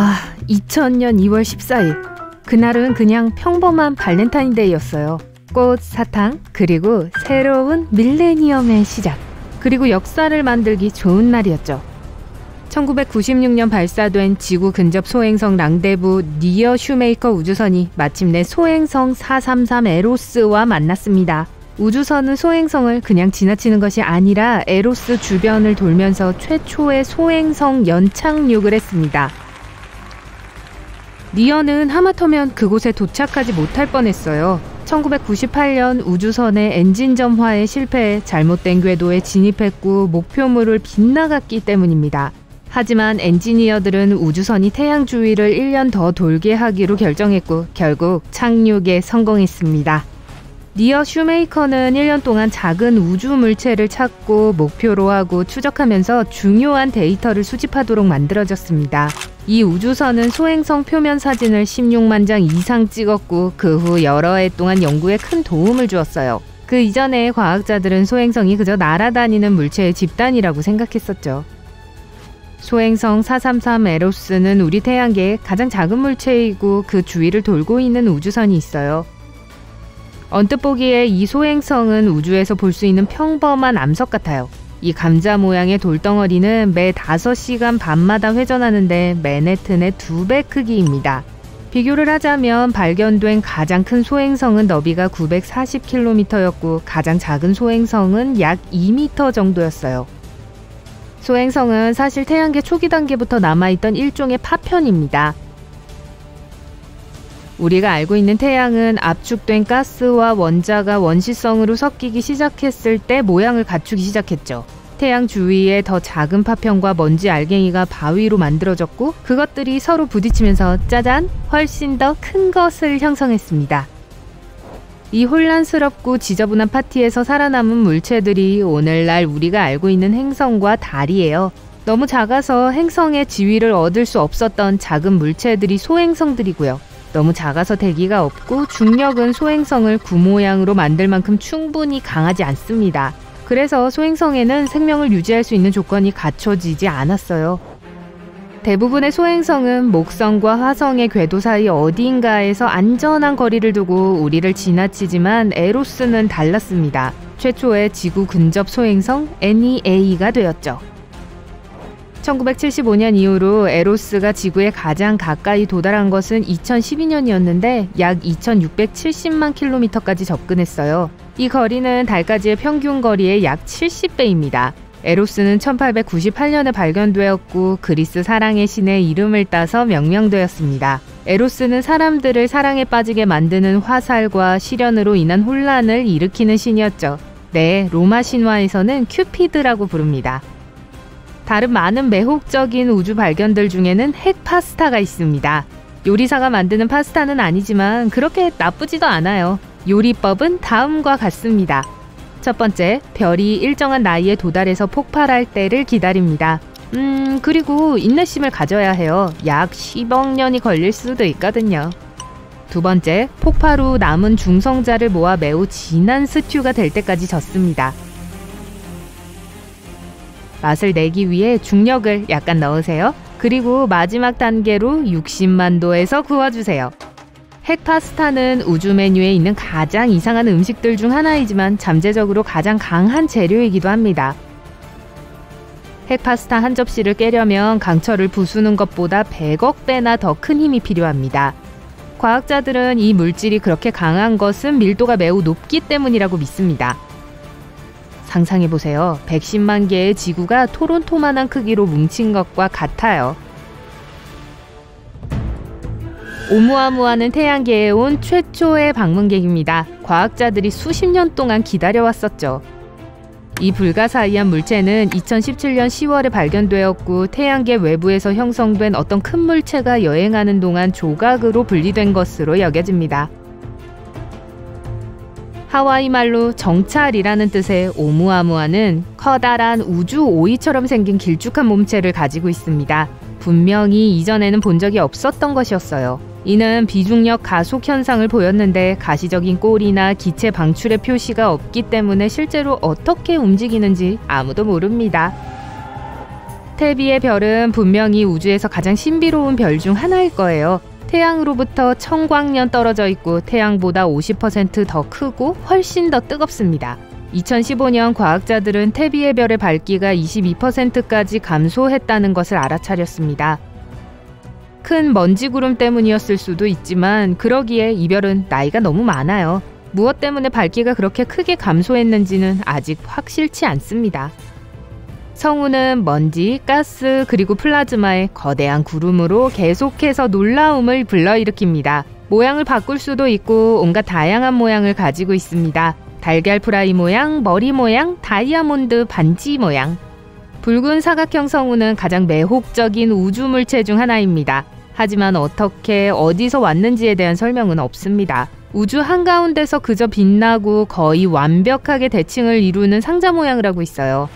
아, 2000년 2월 14일. 그날은 그냥 평범한 발렌타인데이였어요. 꽃, 사탕, 그리고 새로운 밀레니엄의 시작. 그리고 역사를 만들기 좋은 날이었죠. 1996년 발사된 지구 근접 소행성 랑데부 니어 슈메이커 우주선이 마침내 소행성 433 에로스와 만났습니다. 우주선은 소행성을 그냥 지나치는 것이 아니라 에로스 주변을 돌면서 최초의 소행성 연착륙을 했습니다. 니어는 하마터면 그곳에 도착하지 못할 뻔했어요. 1998년 우주선의 엔진 점화에 실패해 잘못된 궤도에 진입했고 목표물을 빗나갔기 때문입니다. 하지만 엔지니어들은 우주선이 태양 주위를 1년 더 돌게 하기로 결정했고 결국 착륙에 성공했습니다. 니어 슈메이커는 1년 동안 작은 우주 물체를 찾고 목표로 하고 추적하면서 중요한 데이터를 수집하도록 만들어졌습니다. 이 우주선은 소행성 표면 사진을 16만 장 이상 찍었고 그 후 여러 해 동안 연구에 큰 도움을 주었어요. 그 이전에 과학자들은 소행성이 그저 날아다니는 물체의 집단이라고 생각했었죠. 소행성 433 에로스는 우리 태양계의 가장 작은 물체이고 그 주위를 돌고 있는 우주선이 있어요. 언뜻 보기에 이 소행성은 우주에서 볼 수 있는 평범한 암석 같아요. 이 감자 모양의 돌덩어리는 매 5시간 반마다 회전하는데 맨해튼의 두 배 크기입니다. 비교를 하자면 발견된 가장 큰 소행성은 너비가 940km였고 가장 작은 소행성은 약 2m 정도였어요. 소행성은 사실 태양계 초기 단계부터 남아있던 일종의 파편입니다. 우리가 알고 있는 태양은 압축된 가스와 원자가 원시성으로 섞이기 시작했을 때 모양을 갖추기 시작했죠. 태양 주위에 더 작은 파편과 먼지 알갱이가 바위로 만들어졌고 그것들이 서로 부딪히면서 짜잔 훨씬 더 큰 것을 형성했습니다. 이 혼란스럽고 지저분한 파티에서 살아남은 물체들이 오늘날 우리가 알고 있는 행성과 달이에요. 너무 작아서 행성의 지위를 얻을 수 없었던 작은 물체들이 소행성들이고요. 너무 작아서 대기가 없고 중력은 소행성을 구모양으로 만들 만큼 충분히 강하지 않습니다. 그래서 소행성에는 생명을 유지할 수 있는 조건이 갖춰지지 않았어요. 대부분의 소행성은 목성과 화성의 궤도 사이 어디인가에서 안전한 거리를 두고 우리를 지나치지만 에로스는 달랐습니다. 최초의 지구 근접 소행성 NEA가 되었죠. 1975년 이후로 에로스가 지구에 가장 가까이 도달한 것은 2012년이었는데 약 2670만 킬로미터까지 접근했어요. 이 거리는 달까지의 평균 거리의 약 70배입니다. 에로스는 1898년에 발견되었고 그리스 사랑의 신의 이름을 따서 명명되었습니다. 에로스는 사람들을 사랑에 빠지게 만드는 화살과 시련으로 인한 혼란을 일으키는 신이었죠. 네, 로마 신화에서는 큐피드라고 부릅니다. 다른 많은 매혹적인 우주 발견들 중에는 핵 파스타가 있습니다. 요리사가 만드는 파스타는 아니지만 그렇게 나쁘지도 않아요. 요리법은 다음과 같습니다. 첫 번째, 별이 일정한 나이에 도달해서 폭발할 때를 기다립니다. 음, 그리고 인내심을 가져야 해요. 약 10억 년이 걸릴 수도 있거든요. 두 번째, 폭발 후 남은 중성자를 모아 매우 진한 스튜가 될 때까지 젓습니다. 맛을 내기 위해 중력을 약간 넣으세요. 그리고 마지막 단계로 60만 도에서 구워주세요. 핵 파스타는 우주 메뉴에 있는 가장 이상한 음식들 중 하나이지만 잠재적으로 가장 강한 재료이기도 합니다. 핵 파스타 한 접시를 깨려면 강철을 부수는 것보다 100억 배나 더 큰 힘이 필요합니다. 과학자들은 이 물질이 그렇게 강한 것은 밀도가 매우 높기 때문이라고 믿습니다. 상상해보세요. 110만 개의 지구가 토론토만한 크기로 뭉친 것과 같아요. 오무아무아는 태양계에 온 최초의 방문객입니다. 과학자들이 수십 년 동안 기다려왔었죠. 이 불가사의한 물체는 2017년 10월에 발견되었고 태양계 외부에서 형성된 어떤 큰 물체가 여행하는 동안 조각으로 분리된 것으로 여겨집니다. 하와이 말로 정찰이라는 뜻의 오무아무아는 커다란 우주 오이처럼 생긴 길쭉한 몸체를 가지고 있습니다. 분명히 이전에는 본 적이 없었던 것이었어요. 이는 비중력 가속 현상을 보였는데 가시적인 꼬리나 기체 방출의 표시가 없기 때문에 실제로 어떻게 움직이는지 아무도 모릅니다. 태비의 별은 분명히 우주에서 가장 신비로운 별 중 하나일 거예요. 태양으로부터 청광년 떨어져 있고 태양보다 50%더 크고 훨씬 더 뜨겁습니다. 2015년 과학자들은 태비의 별의 밝기가 22%까지 감소했다는 것을 알아차렸습니다. 큰 먼지 구름 때문이었을 수도 있지만 그러기에 이 별은 나이가 너무 많아요. 무엇 때문에 밝기가 그렇게 크게 감소했는지는 아직 확실치 않습니다. 성우는 먼지, 가스, 그리고 플라즈마의 거대한 구름으로 계속해서 놀라움을 불러일으킵니다. 모양을 바꿀 수도 있고 온갖 다양한 모양을 가지고 있습니다. 달걀 프라이 모양, 머리 모양, 다이아몬드 반지 모양. 붉은 사각형 성우는 가장 매혹적인 우주 물체 중 하나입니다. 하지만 어떻게 어디서 왔는지에 대한 설명은 없습니다. 우주 한가운데서 그저 빛나고 거의 완벽하게 대칭을 이루는 상자 모양을 하고 있어요.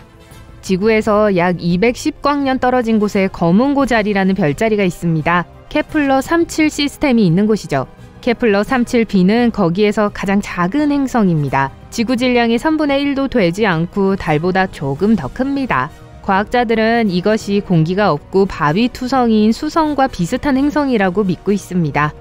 지구에서 약 210광년 떨어진 곳에 검은 고자리라는 별자리가 있습니다. 케플러 37 시스템이 있는 곳이죠. 케플러 37b는 거기에서 가장 작은 행성입니다. 지구 질량이 3분의 1도 되지 않고 달보다 조금 더 큽니다. 과학자들은 이것이 공기가 없고 바위 투성이인 수성과 비슷한 행성이라고 믿고 있습니다.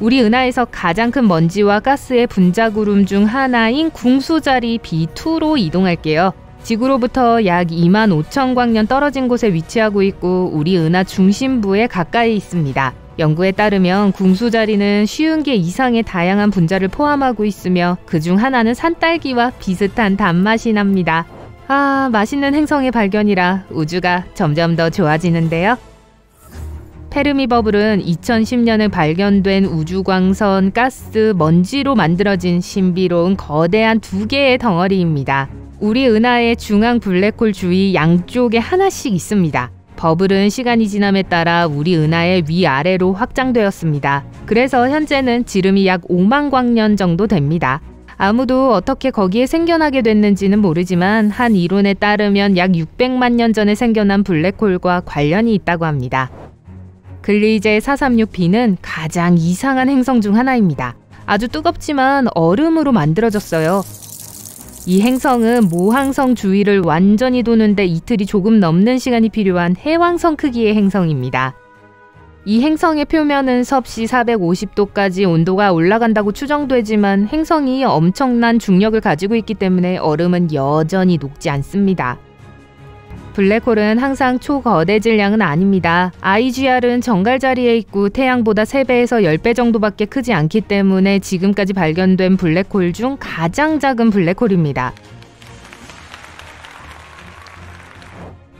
우리 은하에서 가장 큰 먼지와 가스의 분자구름 중 하나인 궁수자리 B2로 이동할게요. 지구로부터 약 2만 5천 광년 떨어진 곳에 위치하고 있고 우리 은하 중심부에 가까이 있습니다. 연구에 따르면 궁수 자리는 쉬운 개 이상의 다양한 분자를 포함하고 있으며 그중 하나는 산딸기와 비슷한 단맛이 납니다. 아, 맛있는 행성의 발견이라 우주가 점점 더 좋아지는데요. 페르미 버블은 2010년에 발견된 우주광선, 가스, 먼지로 만들어진 신비로운 거대한 두 개의 덩어리입니다. 우리 은하의 중앙 블랙홀 주위 양쪽에 하나씩 있습니다. 버블은 시간이 지남에 따라 우리 은하의 위아래로 확장되었습니다. 그래서 현재는 지름이 약 5만 광년 정도 됩니다. 아무도 어떻게 거기에 생겨나게 됐는지는 모르지만 한 이론에 따르면 약 600만 년 전에 생겨난 블랙홀과 관련이 있다고 합니다. 글리제 436b는 가장 이상한 행성 중 하나입니다. 아주 뜨겁지만 얼음으로 만들어졌어요. 이 행성은 모항성 주위를 완전히 도는데 이틀이 조금 넘는 시간이 필요한 해왕성 크기의 행성입니다. 이 행성의 표면은 섭씨 450도까지 온도가 올라간다고 추정되지만 행성이 엄청난 중력을 가지고 있기 때문에 얼음은 여전히 녹지 않습니다. 블랙홀은 항상 초거대 질량은 아닙니다. IGR은 정갈 자리에 있고 태양보다 3배에서 10배 정도밖에 크지 않기 때문에 지금까지 발견된 블랙홀 중 가장 작은 블랙홀입니다.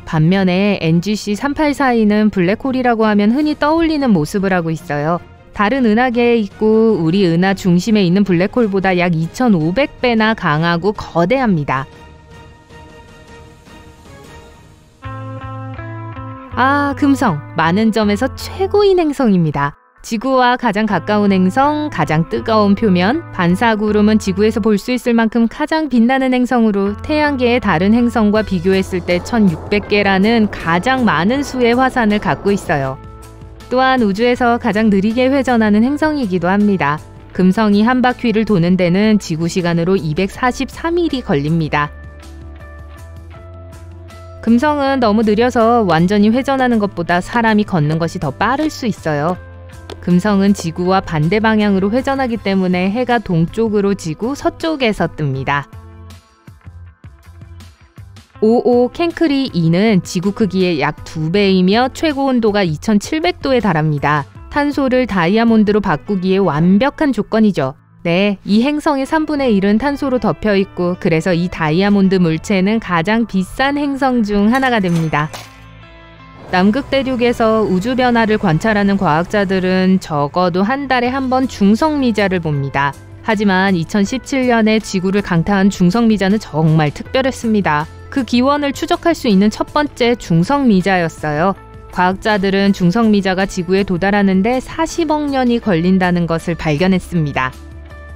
반면에 NGC 3842는 블랙홀이라고 하면 흔히 떠올리는 모습을 하고 있어요. 다른 은하계에 있고 우리 은하 중심에 있는 블랙홀보다 약 2500배나 강하고 거대합니다. 아, 금성. 많은 점에서 최고인 행성입니다. 지구와 가장 가까운 행성, 가장 뜨거운 표면, 반사구름은 지구에서 볼 수 있을 만큼 가장 빛나는 행성으로 태양계의 다른 행성과 비교했을 때 1600개라는 가장 많은 수의 화산을 갖고 있어요. 또한 우주에서 가장 느리게 회전하는 행성이기도 합니다. 금성이 한 바퀴를 도는 데는 지구 시간으로 243일이 걸립니다. 금성은 너무 느려서 완전히 회전하는 것보다 사람이 걷는 것이 더 빠를 수 있어요. 금성은 지구와 반대 방향으로 회전하기 때문에 해가 동쪽으로 지고 서쪽에서 뜹니다. 55 캔크리 2는 지구 크기의 약 2배이며 최고 온도가 2700도에 달합니다. 탄소를 다이아몬드로 바꾸기에 완벽한 조건이죠. 네, 이 행성의 3분의 1은 탄소로 덮여 있고 그래서 이 다이아몬드 물체는 가장 비싼 행성 중 하나가 됩니다. 남극 대륙에서 우주 변화를 관찰하는 과학자들은 적어도 한 달에 한 번 중성미자를 봅니다. 하지만 2017년에 지구를 강타한 중성미자는 정말 특별했습니다. 그 기원을 추적할 수 있는 첫 번째 중성미자였어요. 과학자들은 중성미자가 지구에 도달하는데 40억 년이 걸린다는 것을 발견했습니다.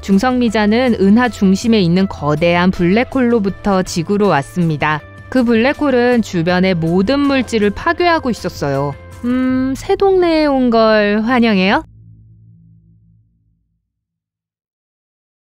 중성미자는 은하 중심에 있는 거대한 블랙홀로부터 지구로 왔습니다. 그 블랙홀은 주변의 모든 물질을 파괴하고 있었어요. 음, 새 동네에 온 걸 환영해요?